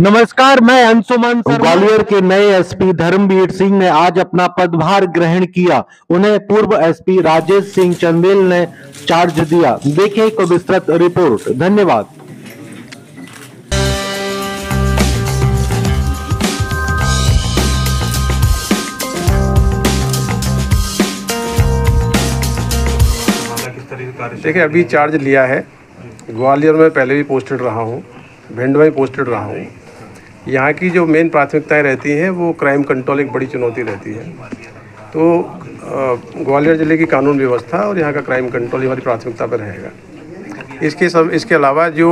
नमस्कार मैं अंशुमन ग्वालियर के नए एसपी धर्मवीर सिंह ने आज अपना पदभार ग्रहण किया। उन्हें पूर्व एसपी राजेश सिंह चंदेल ने चार्ज दिया। देखिए एक विस्तृत रिपोर्ट। धन्यवाद। देखिए अभी चार्ज लिया है। ग्वालियर में पहले भी पोस्टेड रहा हूँ। भिंड में पोस्टेड रहा हूँ। यहाँ की जो मेन प्राथमिकताएँ रहती हैं, वो क्राइम कंट्रोल एक बड़ी चुनौती रहती है। तो ग्वालियर ज़िले की कानून व्यवस्था और यहाँ का क्राइम कंट्रोल हमारी प्राथमिकता पर रहेगा। इसके सब, इसके अलावा जो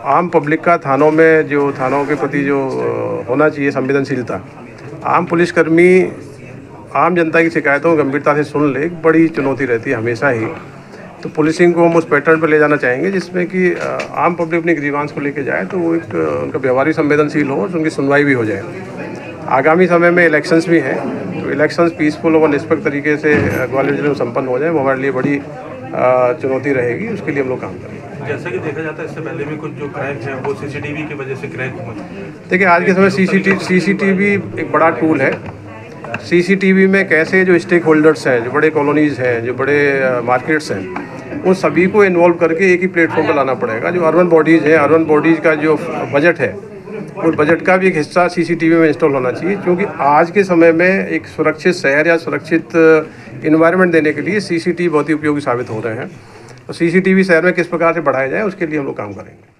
आम पब्लिक का थानों में, जो थानों के प्रति जो होना चाहिए संवेदनशीलता, आम पुलिसकर्मी, आम जनता की शिकायतों को गंभीरता से सुन ले बड़ी चुनौती रहती है हमेशा ही। तो पुलिसिंग को हम उस पैटर्न पर ले जाना चाहेंगे जिसमें कि आम पब्लिक अपनी ग्रीवांस को लेकर जाए तो वो एक उनका व्यवहारिक संवेदनशील हो उनकी सुनवाई भी हो जाए। आगामी समय में इलेक्शंस भी हैं तो इलेक्शंस पीसफुल और निष्पक्ष तरीके से ग्वालियर ज़िले में संपन्न हो जाए वो हमारे लिए बड़ी चुनौती रहेगी उसके लिए हम लोग काम करेंगे। जैसा कि देखा जाता है इससे पहले भी कुछ जो क्रैक है वो सीसीटीवी की वजह से क्रैक हुए। देखिए आज के समय सीसीटीवी सीसीटीवी एक बड़ा टूल है सीसीटीवी में कैसे जो स्टेक होल्डर्स हैं, जो बड़े कॉलोनीज़ हैं, जो बड़े मार्केट्स हैं, उन सभी को इन्वॉल्व करके एक ही प्लेटफॉर्म पर लाना पड़ेगा। जो अर्बन बॉडीज़ हैं अर्बन बॉडीज़ का जो बजट है उस बजट का भी एक हिस्सा सीसीटीवी में इंस्टॉल होना चाहिए, क्योंकि आज के समय में एक सुरक्षित शहर या सुरक्षित इन्वायरमेंट देने के लिए सीसीटीवी बहुत ही उपयोगी साबित हो रहे हैं। तो सीसीटीवी शहर में किस प्रकार से बढ़ाया जाए, उसके लिए हम लोग काम करेंगे।